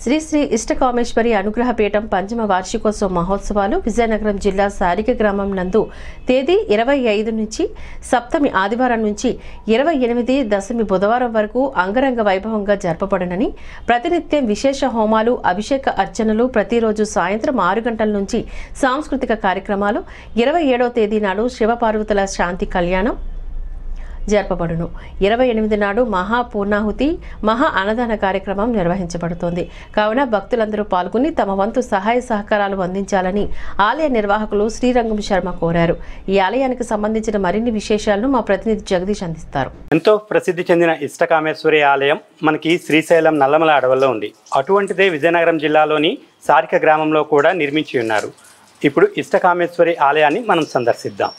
శ్రీ శ్రీ ఇష్టకామేశ్వరి అనుగ్రహపీఠం పంచమ వార్షికోత్సవ మహోత్సవాలు విజయనగరం జిల్లా సారిక గ్రామం నందు తేదీ ఇరవై ఐదు నుంచి సప్తమి ఆదివారం నుంచి ఇరవై ఎనిమిది దశమి బుధవారం వరకు అంగరంగ వైభవంగా జరపబడనని ప్రతినిత్యం విశేష హోమాలు అభిషేక అర్చనలు ప్రతిరోజు సాయంత్రం ఆరు గంటల నుంచి సాంస్కృతిక కార్యక్రమాలు ఇరవై ఏడవ తేదీ నాడు శివపార్వతుల శాంతి కళ్యాణం జరపబడును. ఇరవై ఎనిమిది నాడు మహా పూర్ణాహుతి మహా అన్నదాన కార్యక్రమం నిర్వహించబడుతోంది. కావున భక్తులందరూ పాల్గొని తమ వంతు సహాయ సహకారాలు అందించాలని ఆలయ నిర్వాహకులు శ్రీరంగం శర్మ కోరారు. ఈ ఆలయానికి సంబంధించిన మరిన్ని విశేషాలను మా ప్రతినిధి జగదీష్ అందిస్తారు. ఎంతో ప్రసిద్ధి చెందిన ఇష్టకామేశ్వరి ఆలయం మనకి శ్రీశైలం నల్లమల అడవుల్లో ఉంది. అటువంటిదే విజయనగరం జిల్లాలోని సారిక గ్రామంలో కూడా నిర్మించి ఉన్నారు. ఇప్పుడు ఇష్టకామేశ్వరి ఆలయాన్ని మనం సందర్శిద్దాం.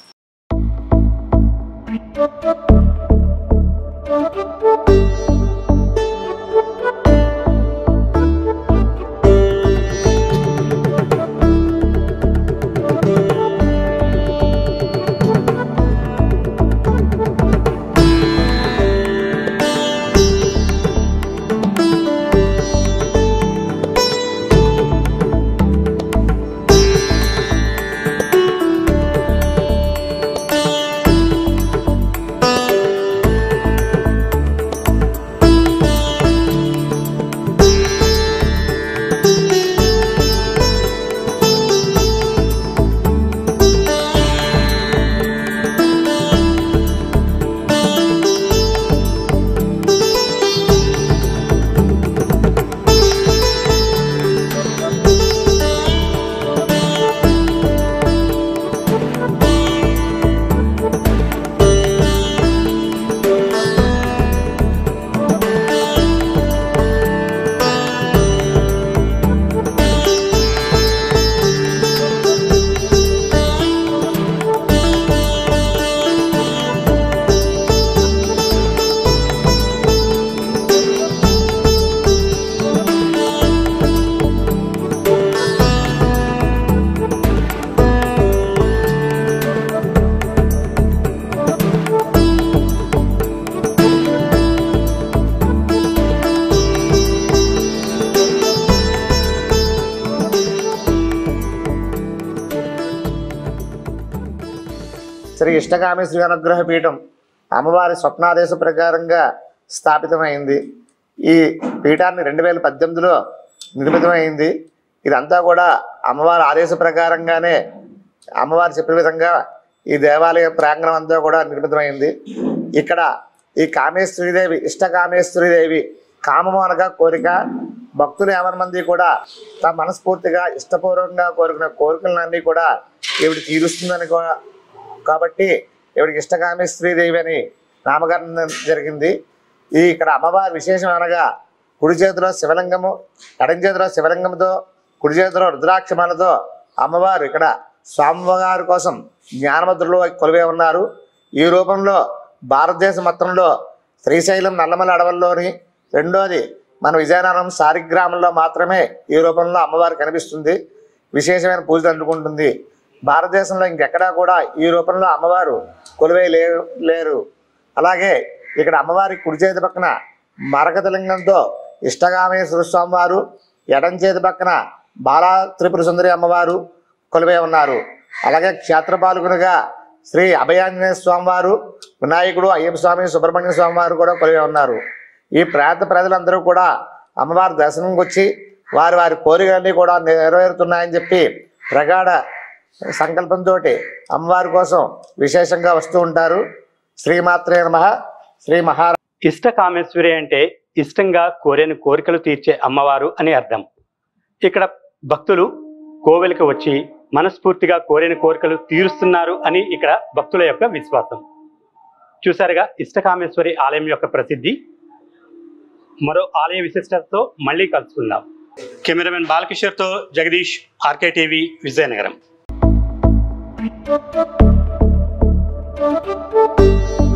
శ్రీ ఇష్టకామేశ్వరి అనుగ్రహ పీఠం అమ్మవారి స్వప్నాదేశ ప్రకారంగా స్థాపితమైంది. ఈ పీఠాన్ని రెండు వేల పద్దెనిమిదిలో నిర్మితమైంది. ఇదంతా కూడా అమ్మవారి ఆదేశ ప్రకారంగానే అమ్మవారు చెప్పిన విధంగా ఈ దేవాలయ ప్రాంగణం అంతా కూడా నిర్మితమైంది. ఇక్కడ ఈ కామేశ్వరీదేవి ఇష్ట కామేశ్వరీదేవి కామము అనగా కోరిక. భక్తులు ఎవరి మంది కూడా తమ మనస్ఫూర్తిగా ఇష్టపూర్వకంగా కోరుకున్న కోరికలన్నీ కూడా ఈవిడ తీరుస్తుందని కూడా కాబట్టి ఇవిడికి ఇష్టకామి శ్రీదేవి అని నామకరణం జరిగింది. ఈ ఇక్కడ అమ్మవారి విశేషం అనగా కుడి చేతిలో శివలింగము ఎడం చేతిలో శివలింగంతో కుడి చేతిలో రుద్రాక్షమాలతో అమ్మవారు ఇక్కడ స్వామివారి కోసం జ్ఞానముద్రలో కొలువే ఉన్నారు. ఈ రూపంలో భారతదేశం మొత్తంలో శ్రీశైలం నల్లమల అడవుల్లోని రెండోది మన విజయనగరం సారిగ్రామంలో మాత్రమే ఈ రూపంలో అమ్మవారు కనిపిస్తుంది. విశేషమైన పూజలు అందుకుంటుంది భారతదేశంలో ఇంకెక్కడా కూడా ఈ రూపంలో అమ్మవారు కొలువై లేరు లేరు. అలాగే ఇక్కడ అమ్మవారి కుడి చేతి పక్కన మరకతలింగంతో ఇష్టగామేశ్వర స్వామి వారు ఎడం చేతి పక్కన బాలా త్రిపుర సుందరి అమ్మవారు కొలువై ఉన్నారు. అలాగే క్షేత్రపాలకునిగా శ్రీ అభయాంజనేయ స్వామివారు వినాయకుడు అయ్యప్ప స్వామి సుబ్రహ్మణ్య స్వామివారు కూడా కొలువై ఉన్నారు. ఈ ప్రాంత ప్రజలందరూ కూడా అమ్మవారి దర్శనంకి వచ్చి వారి వారి కోరికలన్నీ కూడా నెరవేరుతున్నాయని చెప్పి ప్రగాఢ సంకల్పంతో అమ్మవారి కోసం విశేషంగా వస్తూ ఉంటారు. శ్రీమాత్రే నమ. శ్రీ మహా ఇష్టకామేశ్వరి అంటే ఇష్టంగా కోరిన కోరికలు తీర్చే అమ్మవారు అని అర్థం. ఇక్కడ భక్తులు కోవెలకు వచ్చి మనస్ఫూర్తిగా కోరిన కోరికలు తీరుస్తున్నారు అని ఇక్కడ భక్తుల యొక్క విశ్వాసం. చూసారుగా ఇష్టకామేశ్వరి ఆలయం యొక్క ప్రసిద్ధి. మరో ఆలయ విశిష్టతతో మళ్ళీ కలుసుకుందాం. Cameraman బాలకిషోర్తో Jagadish RK TV Vizianagaram. Thank you.